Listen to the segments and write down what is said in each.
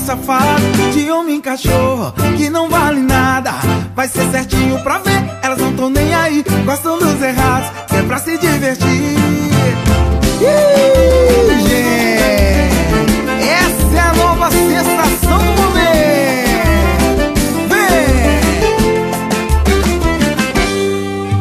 safado, de homem cachorro Que não vale nada, vai ser certinho pra ver Elas não tão nem aí, gostam dos errados Que é pra se divertir. Ih, gente, essa é a nova sensação do momento.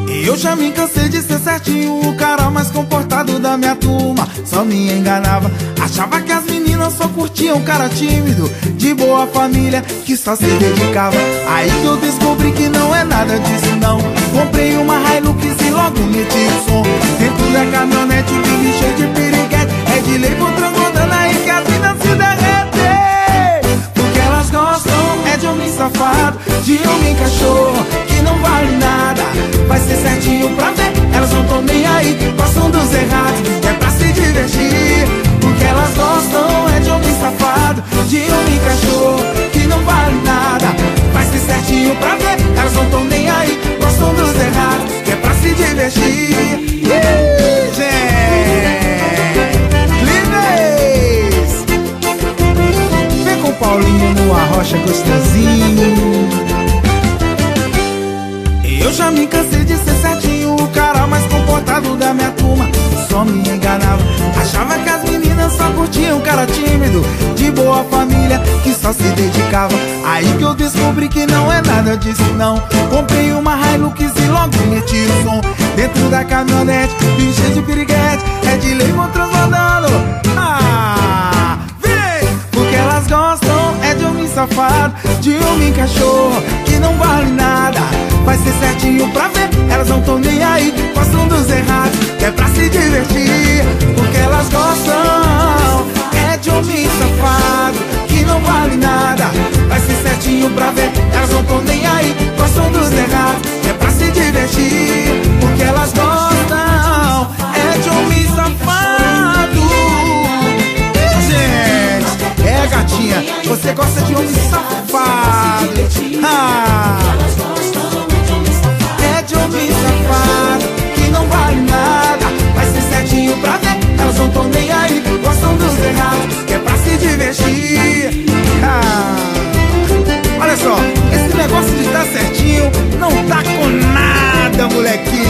Vem! Eu já me cansei de ser certinho O cara mais comportado da minha turma. Só me enganava Achava que as meninas só curtiam um cara tímido De boa família, que só se dedicava. Aí que eu descobri que não é nada disso não. Comprei uma Hilux e logo meti o som. Dentro da caminhonete, me cheio de piriguete. É de lei por transbordando aí que a mina se derrete. Porque elas gostam é de homem safado De homem cachorro, que não vale nada. Vai ser certinho pra ver, elas não tão nem aí. Gostam De homem cachorro que não vale nada. Vai ser certinho pra ver Elas não tão nem aí Gostam dos errados Que é pra se divertir. Yeah, gente! Vem com o Paulinho no arrocha gostosinho. Eu já me cansei de ser certinho O cara mais comportado da minha turma. Só me enganava. Achava que as meninas só curtiam um cara tímido De boa família, que só se dedicava. Aí que eu descobri que não é nada disso não. Comprei uma Hilux e logo meti o som. Dentro da caminhonete, cheio de piriguete É de lei transbordando. Ah, vem! Porque elas gostam é de homem safado De homem cachorro, que não vale nada. Vai ser certinho pra ver, elas não tão nem aí Gostam dos Você gosta de um safado. Ah. É de um safado que não vale nada. Mas tem certinho pra ver, elas não estão nem aí. Gostam dos errados, que é pra se divertir. Ah. Olha só, esse negócio de estar certinho não tá com nada, molequinho.